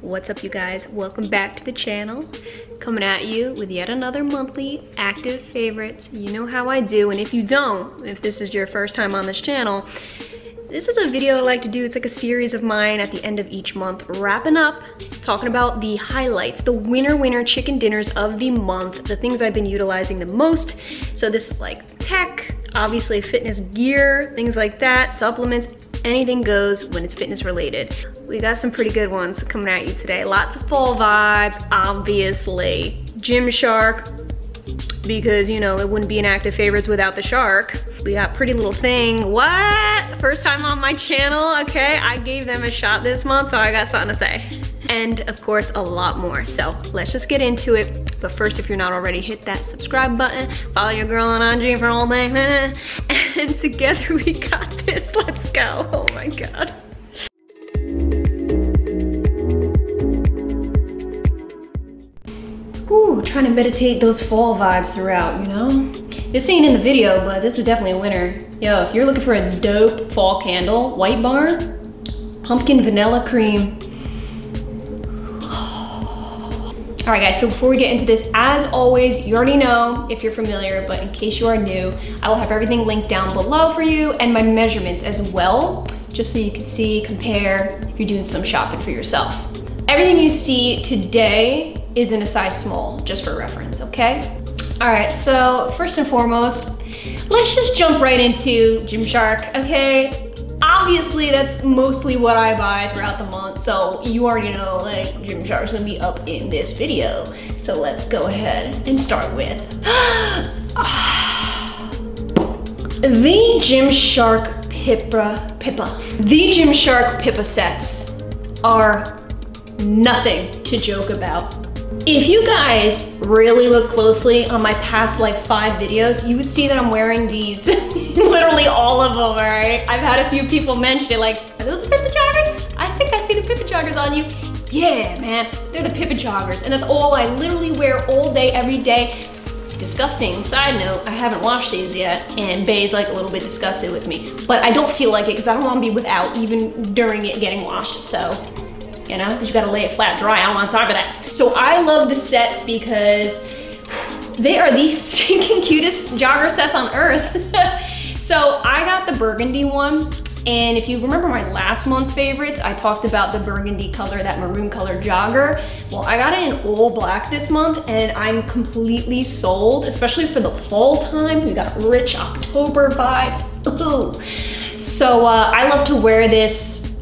What's up you guys? Welcome back to the channel. Coming at you with yet another monthly active favorites. You know how I do and if you don't, if this is your first time on this channel, this is a video I like to do. It's like a series of mine at the end of each month, wrapping up, talking about the highlights, the winner winner chicken dinners of the month, the things I've been utilizing the most. So this is like tech, obviously fitness gear, things like that, supplements, anything goes when it's fitness related. We got some pretty good ones coming at you today. Lots of fall vibes, obviously. Gymshark, because you know, it wouldn't be an active favorites without the shark. We got Pretty Little Thing. What? First time on my channel, okay? I gave them a shot this month, so I got something to say. And of course, a lot more. So let's just get into it. But first, if you're not already, hit that subscribe button, follow your girl on IG for all things, and together we got this. Let's go. Oh my God. Ooh, trying to meditate those fall vibes throughout, you know? This ain't in the video, but this is definitely a winner. Yo, if you're looking for a dope fall candle, White Barn, pumpkin vanilla cream. All right guys, so before we get into this, as always, you already know if you're familiar, but in case you are new, I will have everything linked down below for you and my measurements as well, just so you can see, compare if you're doing some shopping for yourself. Everything you see today is in a size small, just for reference, okay? All right, so first and foremost, let's just jump right into Gymshark, okay? Obviously, that's mostly what I buy throughout the month, so you already know like Gymshark is gonna be up in this video. So let's go ahead and start with the Gymshark Pippa, Pippa. The Gymshark Pippa sets are nothing to joke about. If you guys really look closely on my past like five videos, you would see that I'm wearing these, literally all of them, right? I've had a few people mention it like, are those the Pippa joggers? I think I see the Pippa joggers on you. Yeah, man, they're the Pippa joggers. And that's all I literally wear all day, every day. Disgusting. Side note, I haven't washed these yet, and Bay's like a little bit disgusted with me. But I don't feel like it because I don't want to be without even during it getting washed. So you know, because you gotta lay it flat dry out on top of that. So I love the sets because they are the stinking cutest jogger sets on earth. so I got the burgundy one and if you remember my last month's favorites, I talked about the burgundy color, that maroon color jogger. Well, I got it in all black this month and I'm completely sold, especially for the fall time. We got rich October vibes. Ooh. So uh, I love to wear this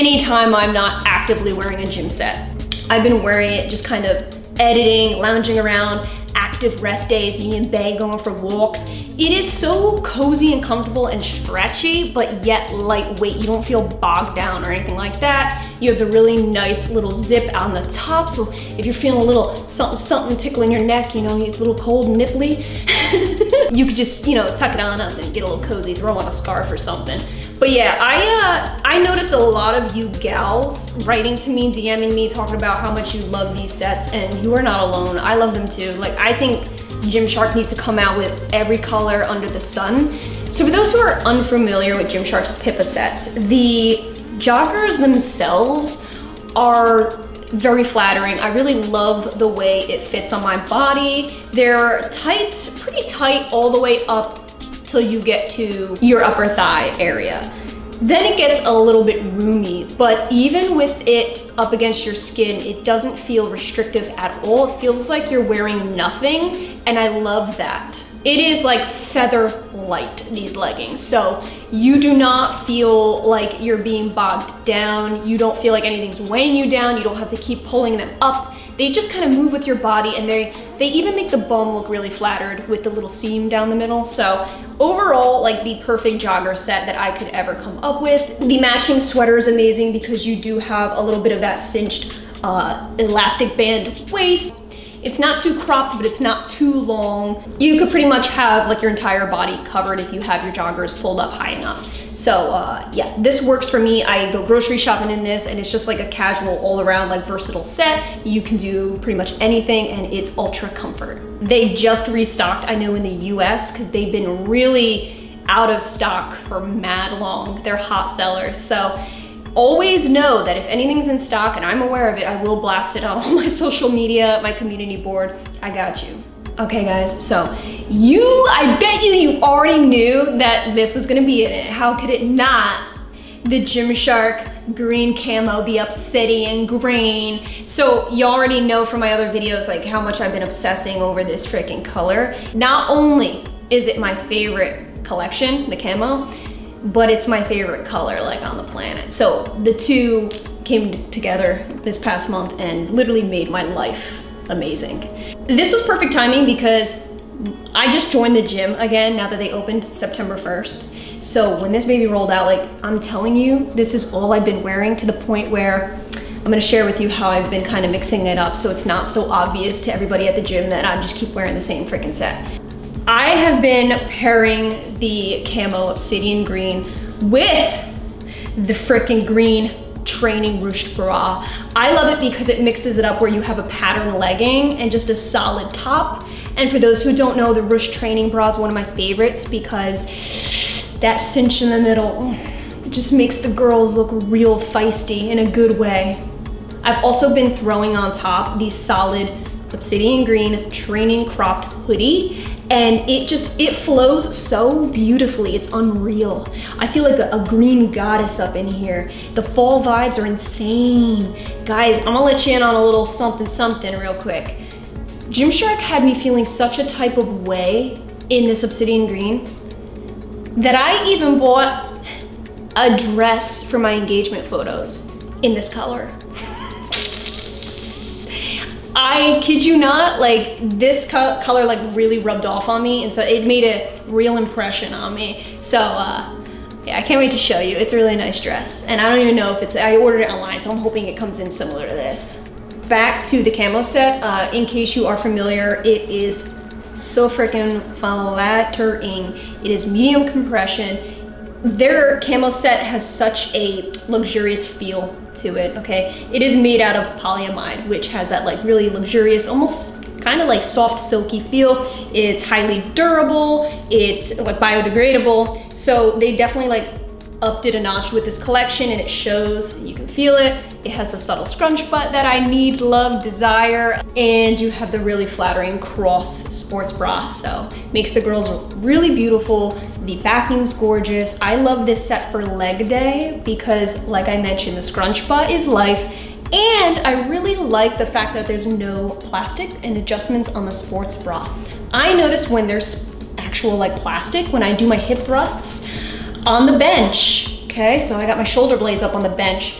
anytime I'm not actively wearing a gym set. I've been wearing it just kind of editing, lounging around, active rest days, me and Bay going for walks. It is so cozy and comfortable and stretchy, but yet lightweight. You don't feel bogged down or anything like that. You have the really nice little zip on the top, so if you're feeling a little something, something tickling your neck, you know, it's a little cold and nipply, you could just, you know, tuck it on up and get a little cozy, throw on a scarf or something. But yeah, I uh, I noticed a lot of you gals writing to me, DMing me, talking about how much you love these sets, and you are not alone. I love them too. Like, I think Gymshark needs to come out with every color under the sun. So for those who are unfamiliar with Gymshark's Pippa sets, the joggers themselves are very flattering. I really love the way it fits on my body. They're tight, pretty tight all the way up till you get to your upper thigh area. Then it gets a little bit roomy, but even with it up against your skin, it doesn't feel restrictive at all. It feels like you're wearing nothing, and I love that. It is like feather light, these leggings. So you do not feel like you're being bogged down. You don't feel like anything's weighing you down. You don't have to keep pulling them up. They just kind of move with your body and they, they even make the bum look really flattered with the little seam down the middle. So overall, like the perfect jogger set that I could ever come up with. The matching sweater is amazing because you do have a little bit of that cinched uh, elastic band waist. It's not too cropped, but it's not too long. You could pretty much have like your entire body covered if you have your joggers pulled up high enough. So uh, yeah, this works for me. I go grocery shopping in this and it's just like a casual all around like versatile set. You can do pretty much anything and it's ultra comfort. They just restocked, I know in the US, because they've been really out of stock for mad long. They're hot sellers. So always know that if anything's in stock and I'm aware of it, I will blast it on all my social media, my community board. I got you. Okay guys, so you, I bet you, you already knew that this was gonna be in it. How could it not? The Gymshark green camo, the obsidian green. So you already know from my other videos like how much I've been obsessing over this freaking color. Not only is it my favorite collection, the camo, but it's my favorite color like on the planet. So the two came together this past month and literally made my life amazing. This was perfect timing because I just joined the gym again now that they opened September 1st. So when this baby rolled out, like I'm telling you, this is all I've been wearing to the point where I'm gonna share with you how I've been kind of mixing it up so it's not so obvious to everybody at the gym that I just keep wearing the same freaking set. I have been pairing the camo obsidian green with the freaking green training ruched bra. I love it because it mixes it up where you have a pattern legging and just a solid top. And for those who don't know, the ruched training bra is one of my favorites because that cinch in the middle just makes the girls look real feisty in a good way. I've also been throwing on top the solid obsidian green training cropped hoodie and it just, it flows so beautifully. It's unreal. I feel like a, a, green goddess up in here. The fall vibes are insane. Guys, I'm gonna let you in on a little something something real quick. Gymshark had me feeling such a type of way in this obsidian green that I even bought a dress for my engagement photos in this color. I kid you not, like this co color like really rubbed off on me and so it made a real impression on me. So uh, yeah, I can't wait to show you. It's a really nice dress. And I don't even know if it's, I ordered it online, so I'm hoping it comes in similar to this. Back to the camo set, uh, in case you are familiar, it is so freaking flattering. It is medium compression their camo set has such a luxurious feel to it, okay? It is made out of polyamide, which has that like really luxurious, almost kind of like soft silky feel. It's highly durable, it's like biodegradable. So they definitely like upped it a notch with this collection and it shows, you can feel it. It has the subtle scrunch butt that I need, love, desire, and you have the really flattering cross sports bra. So makes the girls really beautiful. The backing's gorgeous. I love this set for leg day because like I mentioned, the scrunch butt is life and I really like the fact that there's no plastic and adjustments on the sports bra. I notice when there's actual like plastic, when I do my hip thrusts on the bench, okay? So I got my shoulder blades up on the bench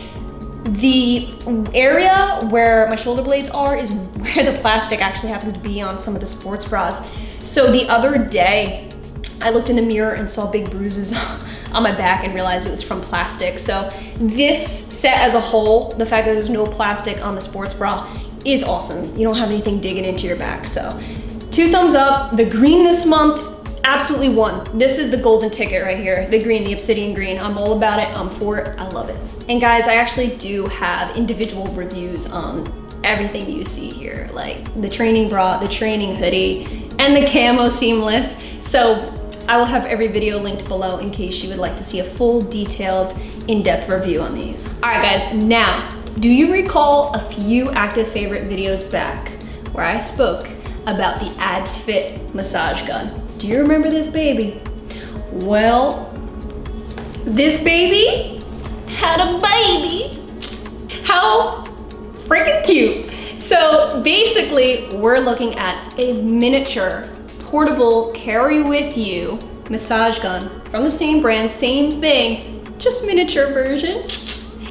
the area where my shoulder blades are is where the plastic actually happens to be on some of the sports bras. So the other day, I looked in the mirror and saw big bruises on my back and realized it was from plastic. So this set as a whole, the fact that there's no plastic on the sports bra is awesome. You don't have anything digging into your back. So two thumbs up. The green this month absolutely one. This is the golden ticket right here, the green, the obsidian green. I'm all about it, I'm for it, I love it. And guys, I actually do have individual reviews on everything you see here, like the training bra, the training hoodie, and the camo seamless. So I will have every video linked below in case you would like to see a full detailed in-depth review on these. All right guys, now, do you recall a few active favorite videos back where I spoke about the AdsFit massage gun? Do you remember this baby? Well, this baby had a baby. How freaking cute. So basically, we're looking at a miniature, portable, carry with you massage gun from the same brand, same thing, just miniature version.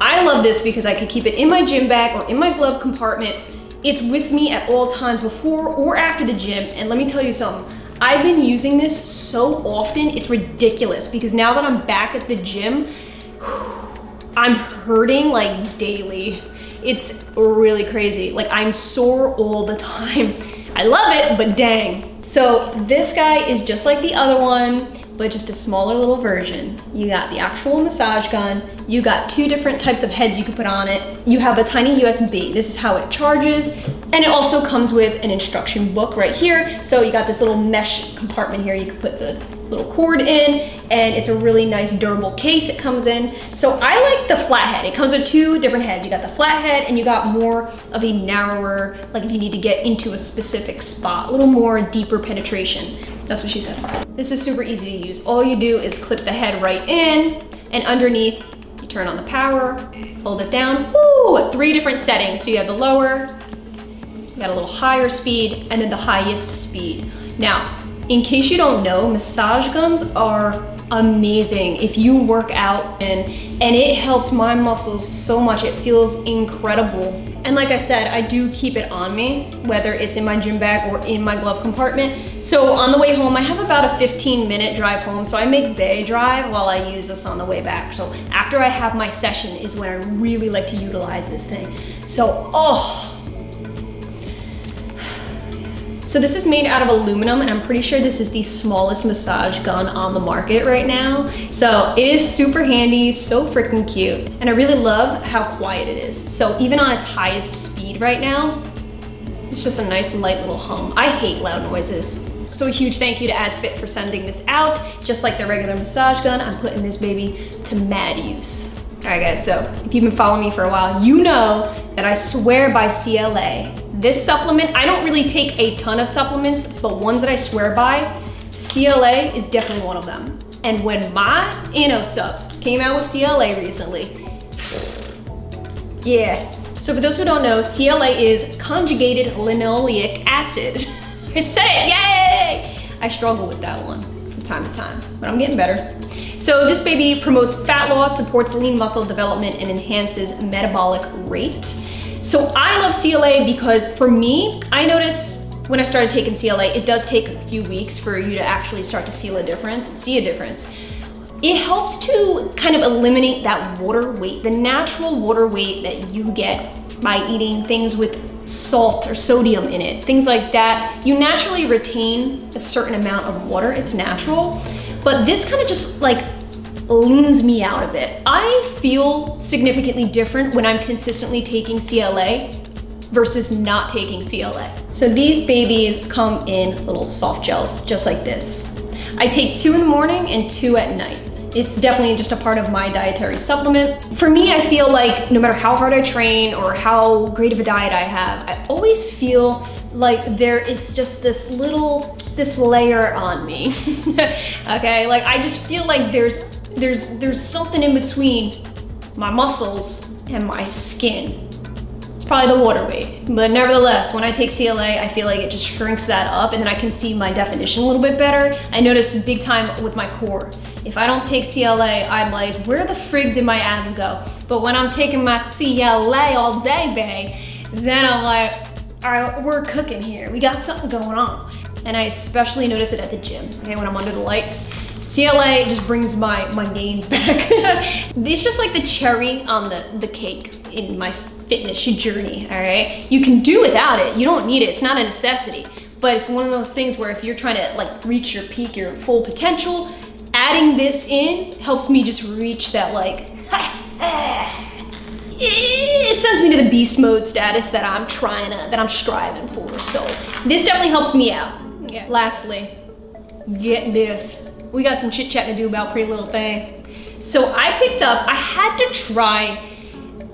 I love this because I could keep it in my gym bag or in my glove compartment. It's with me at all times before or after the gym. And let me tell you something, I've been using this so often, it's ridiculous because now that I'm back at the gym, I'm hurting like daily. It's really crazy. Like I'm sore all the time. I love it, but dang. So this guy is just like the other one. But just a smaller little version. You got the actual massage gun, you got two different types of heads you can put on it, you have a tiny USB, this is how it charges, and it also comes with an instruction book right here. So you got this little mesh compartment here, you can put the little cord in, and it's a really nice durable case it comes in. So I like the flathead. It comes with two different heads. You got the flathead and you got more of a narrower, like if you need to get into a specific spot, a little more deeper penetration. That's what she said. This is super easy to use. All you do is clip the head right in and underneath you turn on the power, hold it down, woo, three different settings. So you have the lower, you got a little higher speed, and then the highest speed. Now, in case you don't know, massage guns are amazing if you work out and and it helps my muscles so much. It feels incredible. And like I said, I do keep it on me, whether it's in my gym bag or in my glove compartment. So on the way home, I have about a 15 minute drive home. So I make Bay drive while I use this on the way back. So after I have my session is when I really like to utilize this thing. So, oh, so this is made out of aluminum and I'm pretty sure this is the smallest massage gun on the market right now. So it is super handy, so freaking cute. And I really love how quiet it is. So even on its highest speed right now, it's just a nice light little hum. I hate loud noises. So a huge thank you to AdsFit for sending this out. Just like the regular massage gun, I'm putting this baby to mad use. All right guys, so if you've been following me for a while, you know that I swear by CLA. This supplement, I don't really take a ton of supplements, but ones that I swear by, CLA is definitely one of them. And when my InnoSupps came out with CLA recently, yeah. So for those who don't know, CLA is conjugated linoleic acid. I said it, yay! I struggle with that one from time to time, but I'm getting better. So this baby promotes fat loss, supports lean muscle development, and enhances metabolic rate. So I love CLA because for me, I notice when I started taking CLA, it does take a few weeks for you to actually start to feel a difference and see a difference. It helps to kind of eliminate that water weight, the natural water weight that you get by eating things with salt or sodium in it, things like that. You naturally retain a certain amount of water, it's natural, but this kind of just like leans me out a bit. I feel significantly different when I'm consistently taking CLA versus not taking CLA. So these babies come in little soft gels, just like this. I take two in the morning and two at night. It's definitely just a part of my dietary supplement. For me, I feel like no matter how hard I train or how great of a diet I have, I always feel like there is just this little, this layer on me, okay? Like I just feel like there's there's, there's something in between my muscles and my skin. It's probably the water weight. But nevertheless, when I take CLA, I feel like it just shrinks that up and then I can see my definition a little bit better. I notice big time with my core. If I don't take CLA, I'm like, where the frig did my abs go? But when I'm taking my CLA all day, babe, then I'm like, all right, we're cooking here. We got something going on. And I especially notice it at the gym, okay, when I'm under the lights. CLA just brings my, my gains back. it's just like the cherry on the, the cake in my fitness journey, all right? You can do without it. You don't need it. It's not a necessity. But it's one of those things where if you're trying to like reach your peak, your full potential, adding this in helps me just reach that like, it sends me to the beast mode status that I'm trying to, that I'm striving for. So this definitely helps me out. Yeah. Lastly, get this we got some chit chat to do about Pretty Little Thing. So I picked up, I had to try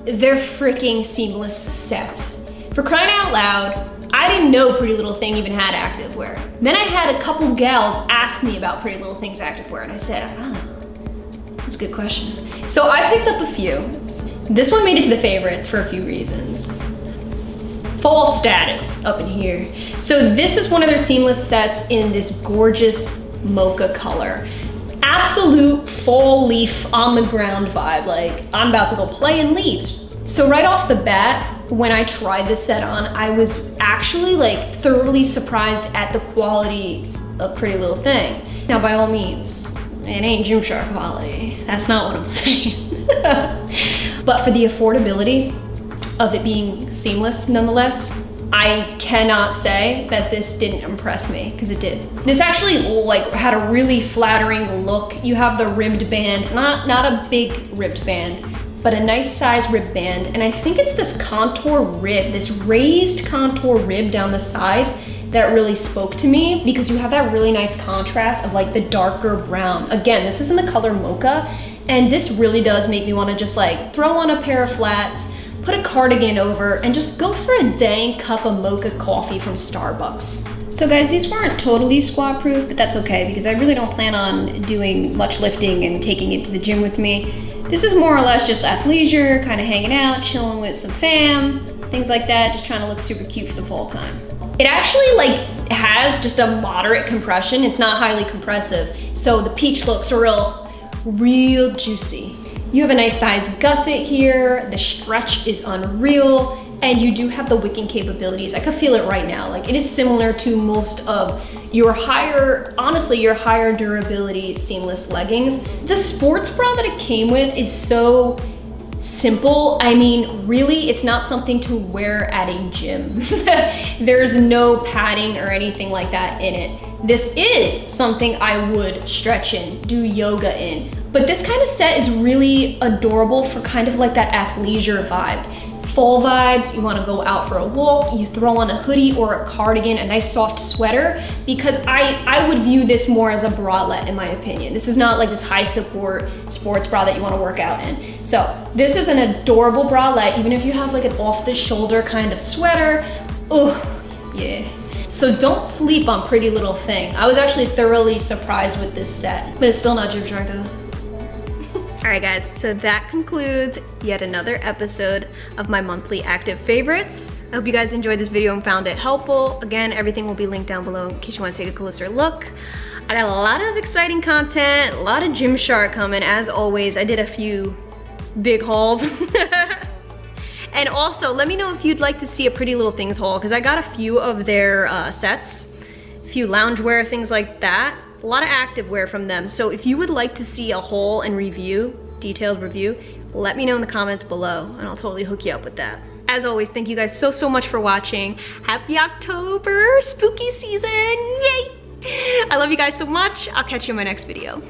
their freaking seamless sets. For crying out loud, I didn't know Pretty Little Thing even had activewear. Then I had a couple gals ask me about Pretty Little Thing's activewear and I said, oh, that's a good question. So I picked up a few. This one made it to the favorites for a few reasons. Fall status up in here. So this is one of their seamless sets in this gorgeous mocha color. Absolute fall leaf on the ground vibe, like I'm about to go play in leaves. So right off the bat, when I tried this set on, I was actually like thoroughly surprised at the quality of Pretty Little Thing. Now by all means, it ain't Gymshark quality. That's not what I'm saying. but for the affordability of it being seamless nonetheless, I cannot say that this didn't impress me, because it did. This actually like had a really flattering look. You have the ribbed band, not, not a big ribbed band, but a nice size rib band. And I think it's this contour rib, this raised contour rib down the sides that really spoke to me because you have that really nice contrast of like the darker brown. Again, this is in the color mocha and this really does make me want to just like throw on a pair of flats, put a cardigan over, and just go for a dang cup of mocha coffee from Starbucks. So guys, these weren't totally squat proof, but that's okay because I really don't plan on doing much lifting and taking it to the gym with me. This is more or less just athleisure, kind of hanging out, chilling with some fam, things like that, just trying to look super cute for the fall time. It actually like has just a moderate compression. It's not highly compressive. So the peach looks real real juicy. You have a nice size gusset here. The stretch is unreal and you do have the wicking capabilities. I could feel it right now. Like it is similar to most of your higher, honestly, your higher durability seamless leggings. The sports bra that it came with is so simple. I mean, really, it's not something to wear at a gym. There's no padding or anything like that in it. This is something I would stretch in, do yoga in. But this kind of set is really adorable for kind of like that athleisure vibe fall vibes, you wanna go out for a walk, you throw on a hoodie or a cardigan, a nice soft sweater, because I, I would view this more as a bralette in my opinion. This is not like this high support sports bra that you wanna work out in. So this is an adorable bralette, even if you have like an off the shoulder kind of sweater. Oh, yeah. So don't sleep on Pretty Little Thing. I was actually thoroughly surprised with this set, but it's still not Gymshark though. All right guys, so that concludes yet another episode of my monthly active favorites. I hope you guys enjoyed this video and found it helpful. Again, everything will be linked down below in case you wanna take a closer look. I got a lot of exciting content, a lot of Gymshark coming. As always, I did a few big hauls. and also, let me know if you'd like to see a Pretty Little Things haul, because I got a few of their uh, sets, a few loungewear, things like that a lot of activewear from them. So if you would like to see a haul and review, detailed review, let me know in the comments below and I'll totally hook you up with that. As always, thank you guys so, so much for watching. Happy October, spooky season, yay! I love you guys so much. I'll catch you in my next video.